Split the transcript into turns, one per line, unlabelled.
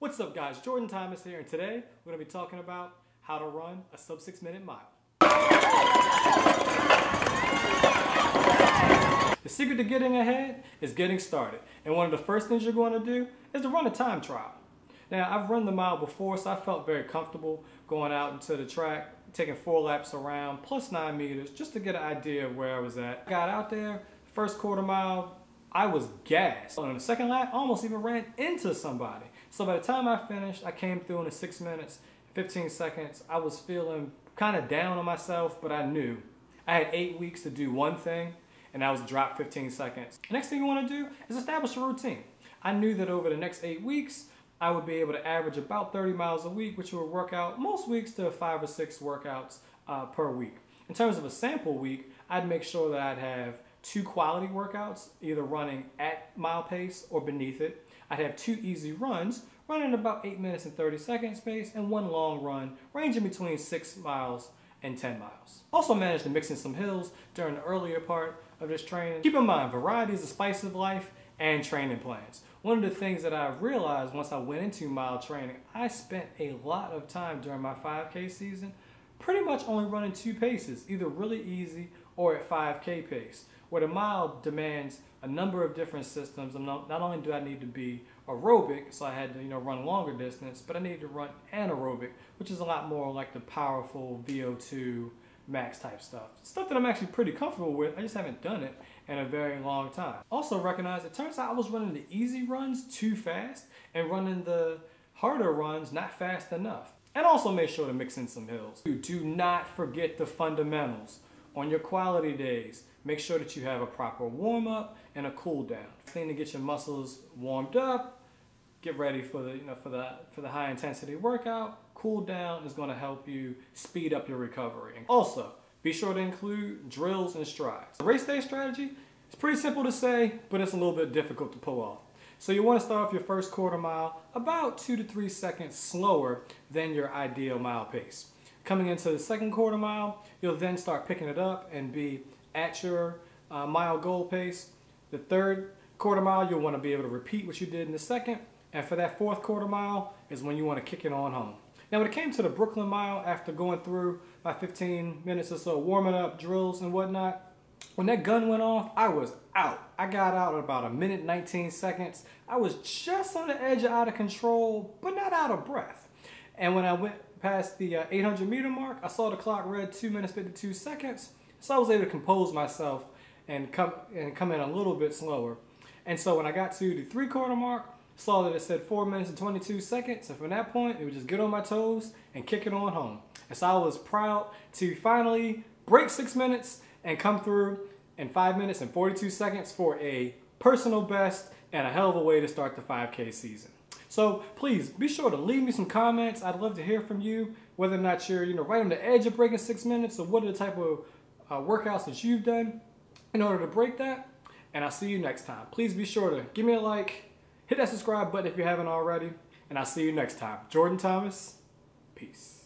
What's up guys, Jordan Thomas here, and today we're going to be talking about how to run a sub 6 minute mile. The secret to getting ahead is getting started, and one of the first things you're going to do is to run a time trial. Now, I've run the mile before, so I felt very comfortable going out into the track, taking four laps around, plus nine meters, just to get an idea of where I was at. Got out there, first quarter mile, I was gassed. On the second lap, I almost even ran into somebody. So by the time I finished, I came through in the six minutes, 15 seconds. I was feeling kind of down on myself, but I knew I had eight weeks to do one thing, and that was drop 15 seconds. The next thing you want to do is establish a routine. I knew that over the next eight weeks, I would be able to average about 30 miles a week, which would work out most weeks to five or six workouts uh, per week. In terms of a sample week, I'd make sure that I'd have two quality workouts, either running at mile pace or beneath it. I'd have two easy runs, running about 8 minutes and 30 seconds pace, and one long run, ranging between 6 miles and 10 miles. Also managed to mix in some hills during the earlier part of this training. Keep in mind, variety is the spice of life and training plans. One of the things that I realized once I went into mile training, I spent a lot of time during my 5K season pretty much only running two paces, either really easy or at 5K pace, where the mile demands a number of different systems. And not, only do I need to be aerobic, so I had to you know run longer distance, but I needed to run anaerobic, which is a lot more like the powerful VO2 max type stuff. Stuff that I'm actually pretty comfortable with, I just haven't done it in a very long time. Also recognize it turns out I was running the easy runs too fast and running the harder runs not fast enough. And also make sure to mix in some hills. Do not forget the fundamentals. On your quality days, make sure that you have a proper warm up and a cool down. Thing to get your muscles warmed up, get ready for the, you know, for the, for the high intensity workout. Cool down is gonna help you speed up your recovery. Also, be sure to include drills and strides. The race day strategy is pretty simple to say, but it's a little bit difficult to pull off. So you want to start off your first quarter mile about two to three seconds slower than your ideal mile pace. Coming into the second quarter mile, you'll then start picking it up and be at your uh, mile goal pace. The third quarter mile, you'll want to be able to repeat what you did in the second. And for that fourth quarter mile is when you want to kick it on home. Now, when it came to the Brooklyn Mile, after going through my 15 minutes or so, warming up drills and whatnot, when that gun went off, I was out. I got out at about a minute 19 seconds. I was just on the edge of out of control, but not out of breath. And when I went past the uh, 800 meter mark, I saw the clock read 2 minutes 52 seconds. So I was able to compose myself and come, and come in a little bit slower. And so when I got to the three quarter mark, saw that it said 4 minutes and 22 seconds. And from that point, it would just get on my toes and kick it on home. And so I was proud to finally break six minutes and come through in 5 minutes and 42 seconds for a personal best and a hell of a way to start the 5K season. So please be sure to leave me some comments. I'd love to hear from you, whether or not you're you know right on the edge of breaking six minutes or what are the type of uh, workouts that you've done in order to break that. And I'll see you next time. Please be sure to give me a like, hit that subscribe button if you haven't already, and I'll see you next time. Jordan Thomas, peace.